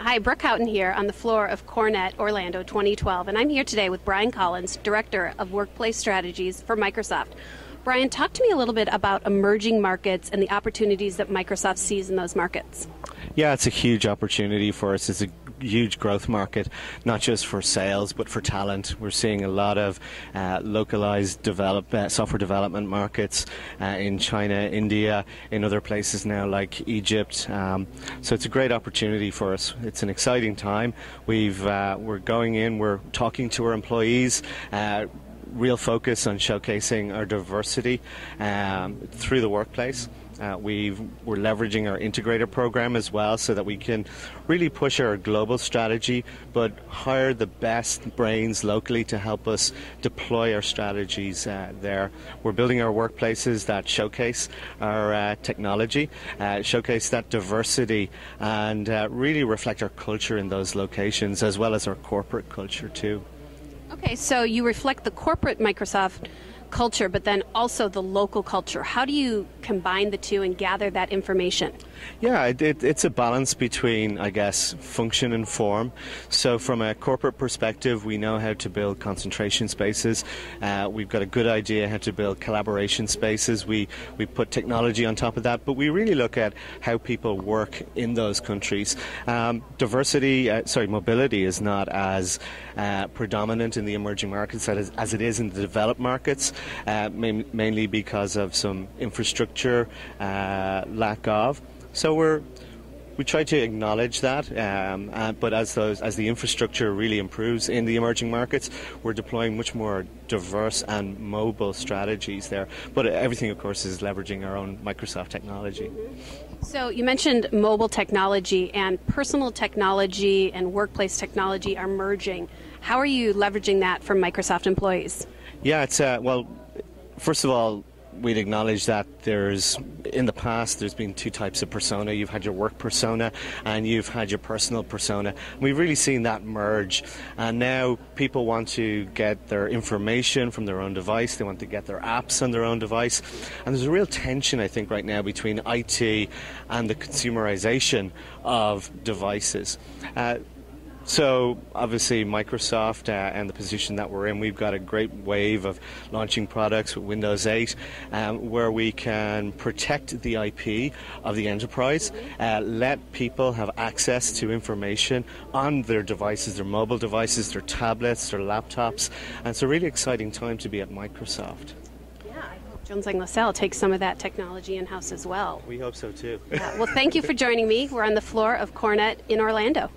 Hi, Brooke Houghton here on the floor of CoreNet Orlando 2012, and I'm here today with Brian Collins, Director of Workplace Strategies for Microsoft. Brian, talk to me a little bit about emerging markets and the opportunities that Microsoft sees in those markets. Yeah, it's a huge opportunity for us. It's a huge growth market, not just for sales but for talent. We're seeing a lot of uh, localized develop, uh, software development markets uh, in China, India, in other places now like Egypt. Um, so it's a great opportunity for us. It's an exciting time. We've uh, we're going in. We're talking to our employees uh, real focus on showcasing our diversity um, through the workplace. Uh, we are leveraging our integrator program as well so that we can really push our global strategy but hire the best brains locally to help us deploy our strategies uh, there. We're building our workplaces that showcase our uh, technology, uh, showcase that diversity, and uh, really reflect our culture in those locations as well as our corporate culture too. Okay, so you reflect the corporate Microsoft culture, but then also the local culture. How do you combine the two and gather that information? Yeah, it, it, it's a balance between, I guess, function and form. So, from a corporate perspective, we know how to build concentration spaces. Uh, we've got a good idea how to build collaboration spaces. We we put technology on top of that, but we really look at how people work in those countries. Um, diversity, uh, sorry, mobility is not as uh, predominant in the emerging markets as, as, it is in the developed markets, uh, mainly because of some infrastructure uh, lack of. So we're we try to acknowledge that, um, uh, but as those as the infrastructure really improves in the emerging markets, we're deploying much more diverse and mobile strategies there. But everything, of course, is leveraging our own Microsoft technology. So you mentioned mobile technology and personal technology and workplace technology are merging. How are you leveraging that for Microsoft employees? Yeah, it's uh, well. First of all, we'd acknowledge that there's in the past there's been two types of persona. You've had your work persona and you've had your personal persona. We've really seen that merge. And now people want to get their information from their own device. They want to get their apps on their own device. And there's a real tension i think right now between IT and the consumerization of devices. Uh, so, obviously, Microsoft uh, and the position that we're in, we've got a great wave of launching products with Windows 8 um, where we can protect the IP of the enterprise, uh, let people have access to information on their devices, their mobile devices, their tablets, their laptops. And it's a really exciting time to be at Microsoft. Yeah, I hope Jones Lang LaSalle takes some of that technology in house as well. We hope so too. yeah. Well, thank you for joining me. We're on the floor of CoreNet in Orlando.